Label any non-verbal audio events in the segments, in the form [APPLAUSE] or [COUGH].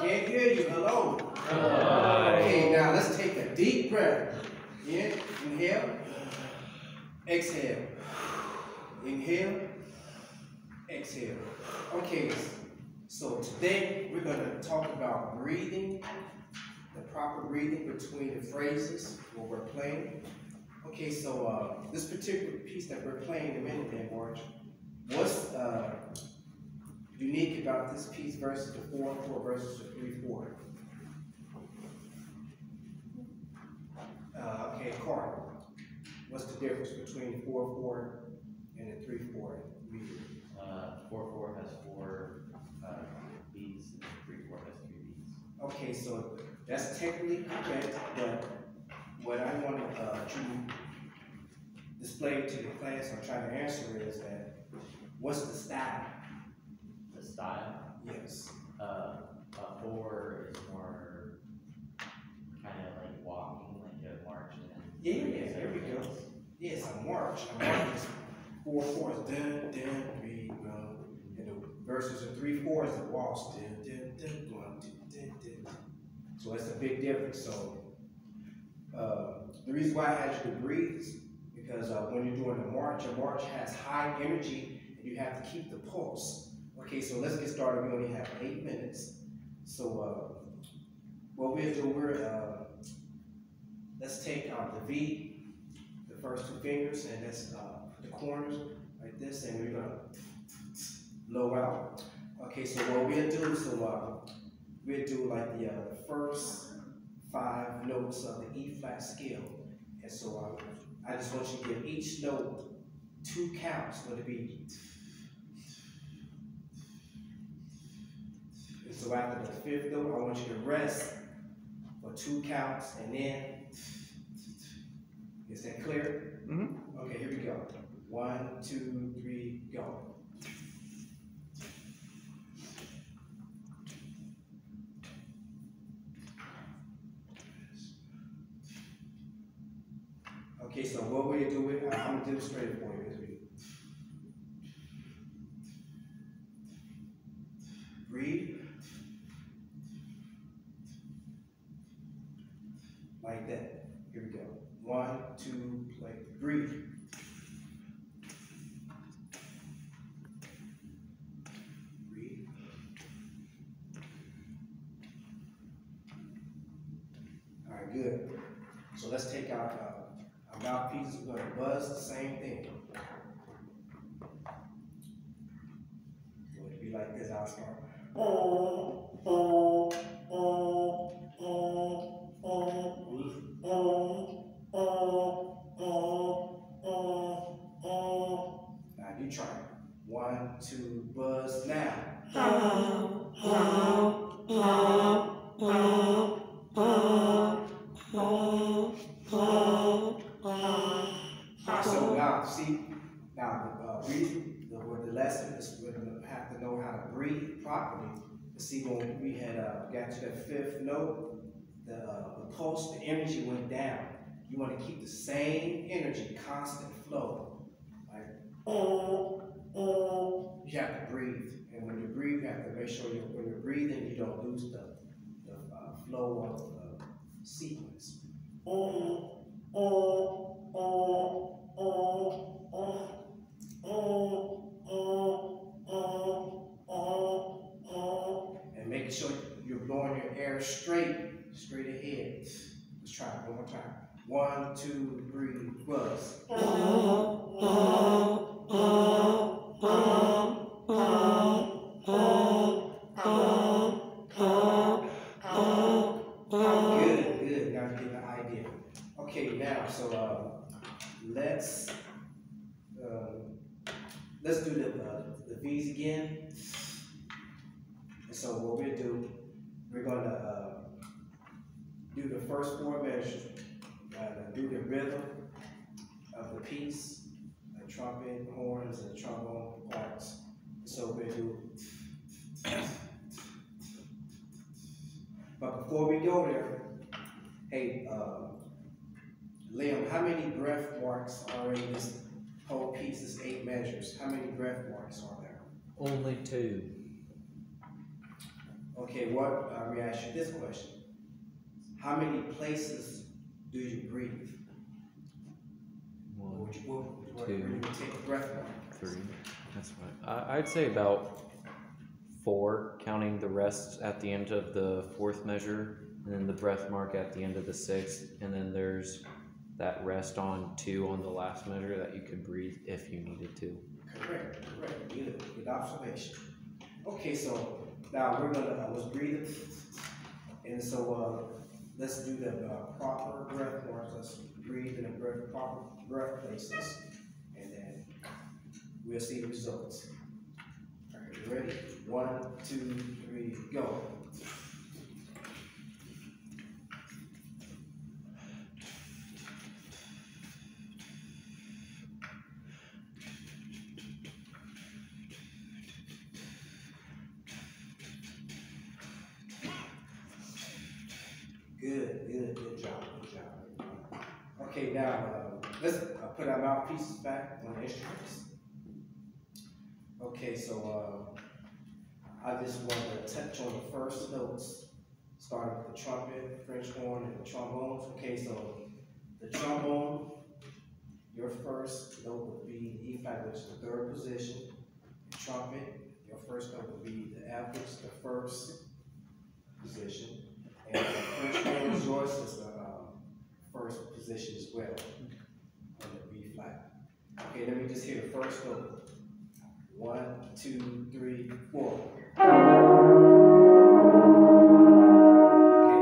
Can't hear you. Hello. Okay, now let's take a deep breath. In, inhale, exhale. Inhale, exhale. Okay, so today we're going to talk about breathing, the proper breathing between the phrases when we're playing. Okay, so uh, this particular piece that we're playing in a minute there, March, what's uh, unique about this piece versus the 4-4 versus the 3-4? Uh, okay, Carter, what's the difference between 4-4 and the 3-4 Uh, four four has four uh, beats, and three four has three beats. Okay, so that's technically correct, but what I want uh, to display to the class or try to answer is that what's the style? Style, Yes. uh, uh, four is more kind of like walking, like a march, Yeah, yeah, there we go. Yes, a march. A march is four fours, dun, dun, three, one. And the versus a three four is the waltz, dun, dun, dun, one, two, dun, dun. So it's a big difference. So uh, the reason why I had you to breathe is because uh, when you're doing a march, a march has high energy and you have to keep the pulse. Okay, so let's get started. We only have eight minutes. So uh, what we'll do, we're uh, let's take out the V, the first two fingers, and let's uh, put the corners like this, and we're gonna blow out. Okay, so what we'll do, so uh, we'll do like the uh, first five notes of the E flat scale, and so uh, I just want you to give each note two counts. Would it be? So after the fifth note, I want you to rest for two counts, and then. Is that clear? Mhm. Okay, here we go. One, two, three, go. Okay, so what will you do I'm gonna demonstrate it for you. Breathe. Like that. Here we go. One, two, play. Breathe. Breathe. All right, good. So let's take our, uh, our mouthpieces. We're gonna buzz the same thing. So it'll be like this. I'll start. Oh, So now, see, now the uh, breathing, the, the lesson is we're gonna have to know how to breathe properly. See, when we had uh, got to the fifth note, the, uh, the pulse, the energy went down. You want to keep the same energy, constant flow. Like, oh, oh. You have to breathe. And when you breathe, you have to make sure you, when you're breathing, you don't lose the, the uh, flow of sequence. Oh, oh. Let's do the uh, the V's again. And so what we'll do, we're gonna uh, do the first four measures, uh, do the rhythm of the piece, the trumpet, horns, and trombone parts. So we'll do. But before we go there, hey, uh, Liam, how many breath marks are in this whole piece, this eight measures? How many breath marks are there? Only two. Okay, what, uh, we ask you this question. How many places do you breathe? What One, would you, what, what, two. where you take a breath three. That's fine. I, I'd say about four, counting the rest at the end of the fourth measure, and then the breath mark at the end of the sixth, and then there's that rest on two on the last measure that you could breathe if you needed to. Correct, correct, good, good observation. Okay, so now we're gonna, I was breathing, and so, uh, let's do the, uh, proper breath marks, let's breathe in the breath, proper breath places, and then we'll see the results. Alright, you ready? One, two, three, go. Good, good, good job, good job. Okay, now, uh, let's put our mouthpieces back on the instruments. Okay, so, uh, I just want to touch on the first notes, starting with the trumpet, French horn, and the trombones. Okay, so the trombone, your first note would be E flat, which is the third position. The trumpet, your first note would be the F, which is the first position. And French yours is the, um, first position as well, on the B flat. Okay, let me just hear the first note. One, two, three, four. Okay,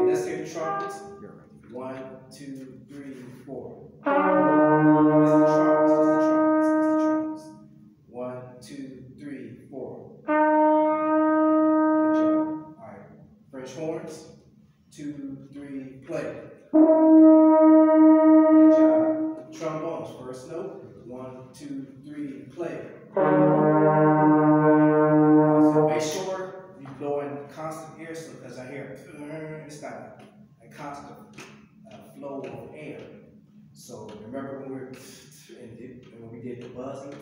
let's hear the trumpets. One, two, three, four. So remember when we were, and when we did the buzzing,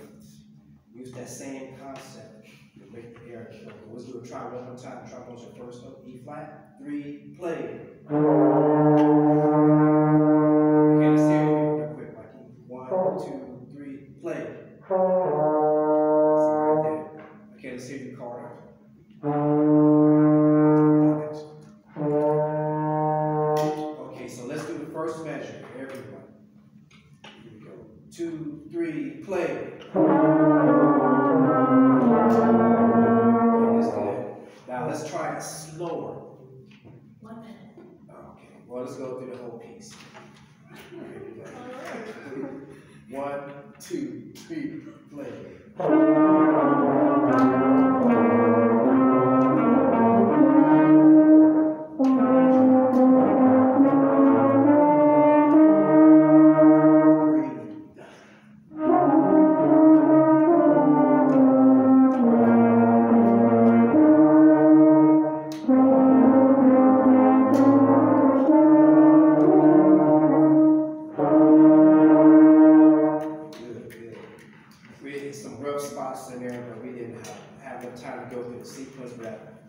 use that same concept to make the air flow. Let's do a try one more time. Trombone's your first note, E flat, three, play. Let's go through the whole piece. [LAUGHS] One, two, three, play.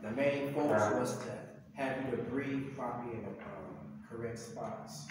The main focus was to have you to breathe properly in the, um, correct spots.